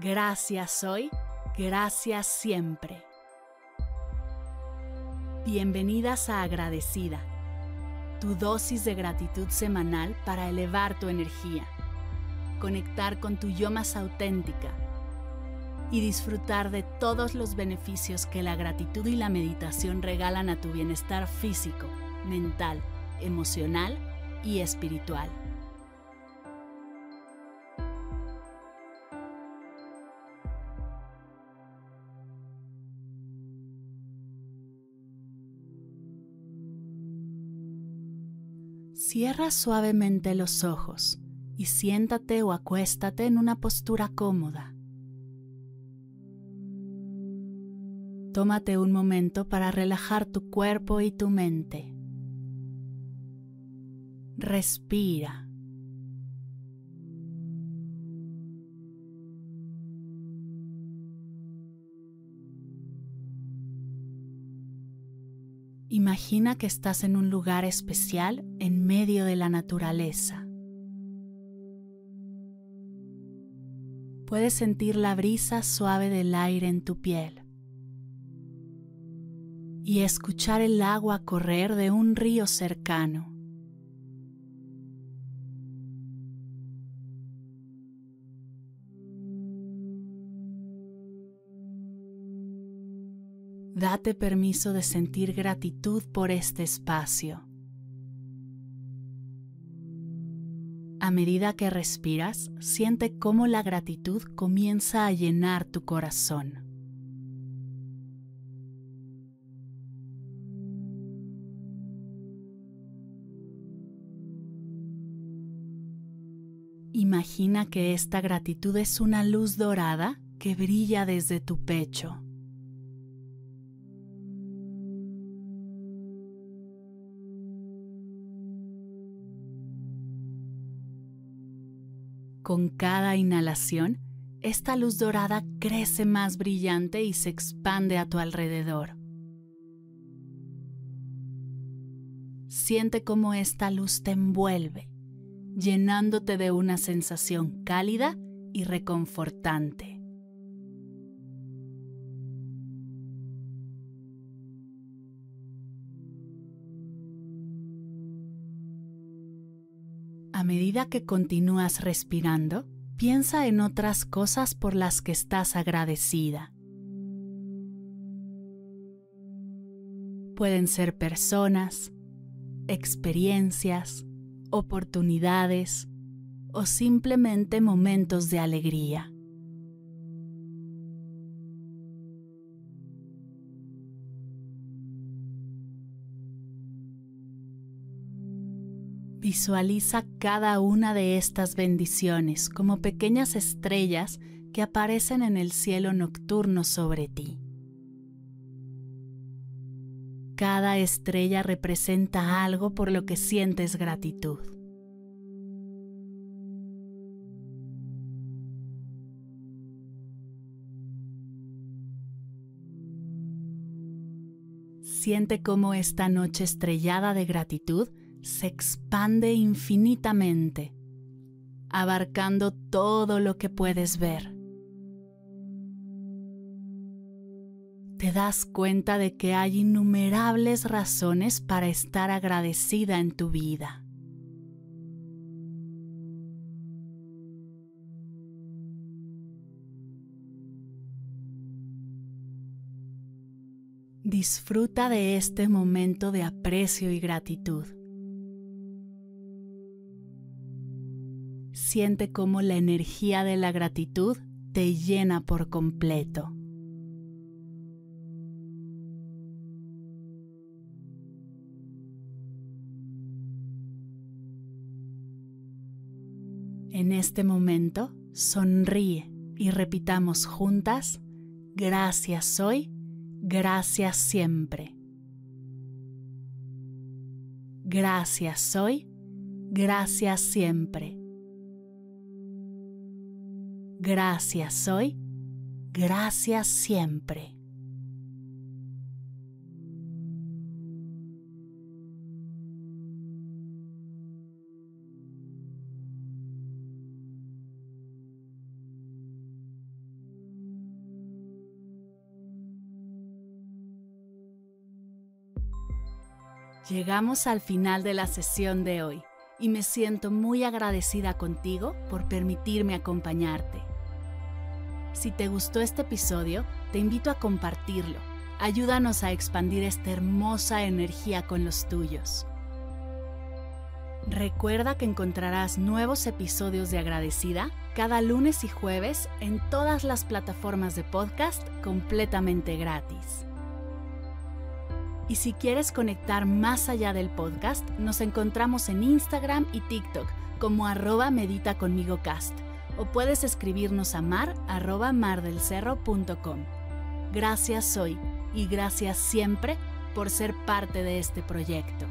Gracias hoy, gracias siempre. Bienvenidas a Agradecida, tu dosis de gratitud semanal para elevar tu energía, conectar con tu yo más auténtica y disfrutar de todos los beneficios que la gratitud y la meditación regalan a tu bienestar físico, mental, emocional y espiritual. Cierra suavemente los ojos y siéntate o acuéstate en una postura cómoda. Tómate un momento para relajar tu cuerpo y tu mente. Respira. Imagina que estás en un lugar especial en medio de la naturaleza. Puedes sentir la brisa suave del aire en tu piel y escuchar el agua correr de un río cercano. Date permiso de sentir gratitud por este espacio. A medida que respiras, siente cómo la gratitud comienza a llenar tu corazón. Imagina que esta gratitud es una luz dorada que brilla desde tu pecho. Con cada inhalación, esta luz dorada crece más brillante y se expande a tu alrededor. Siente cómo esta luz te envuelve llenándote de una sensación cálida y reconfortante. A medida que continúas respirando, piensa en otras cosas por las que estás agradecida. Pueden ser personas, experiencias, oportunidades o simplemente momentos de alegría. Visualiza cada una de estas bendiciones como pequeñas estrellas que aparecen en el cielo nocturno sobre ti. Cada estrella representa algo por lo que sientes gratitud. Siente cómo esta noche estrellada de gratitud se expande infinitamente, abarcando todo lo que puedes ver. te das cuenta de que hay innumerables razones para estar agradecida en tu vida. Disfruta de este momento de aprecio y gratitud. Siente cómo la energía de la gratitud te llena por completo. En este momento, sonríe y repitamos juntas, gracias hoy, gracias siempre. Gracias hoy, gracias siempre. Gracias hoy, gracias siempre. Llegamos al final de la sesión de hoy y me siento muy agradecida contigo por permitirme acompañarte. Si te gustó este episodio, te invito a compartirlo. Ayúdanos a expandir esta hermosa energía con los tuyos. Recuerda que encontrarás nuevos episodios de Agradecida cada lunes y jueves en todas las plataformas de podcast completamente gratis. Y si quieres conectar más allá del podcast, nos encontramos en Instagram y TikTok como arroba medita conmigo cast o puedes escribirnos a mar arroba mardelcerro.com. Gracias hoy y gracias siempre por ser parte de este proyecto.